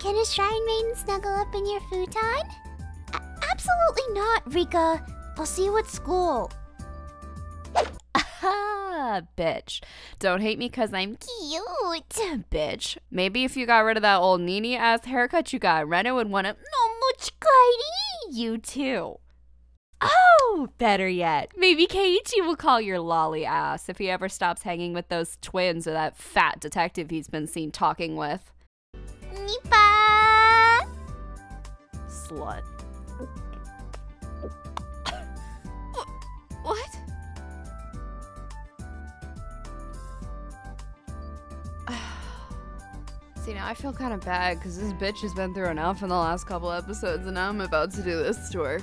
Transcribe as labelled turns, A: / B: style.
A: Can a shrine maiden snuggle up in your futon? A- absolutely not, Rika. I'll see you at school.
B: Ah, bitch. Don't hate me because I'm cute, bitch. Maybe if you got rid of that old Nini ass haircut you got, Rena would want to no much you too. Oh, better yet, maybe Keiichi will call your lolly ass if he ever stops hanging with those twins or that fat detective he's been seen talking with. Slut. what? See, now I feel kind of bad because this bitch has been through enough in the last couple episodes, and now I'm about to do this to her.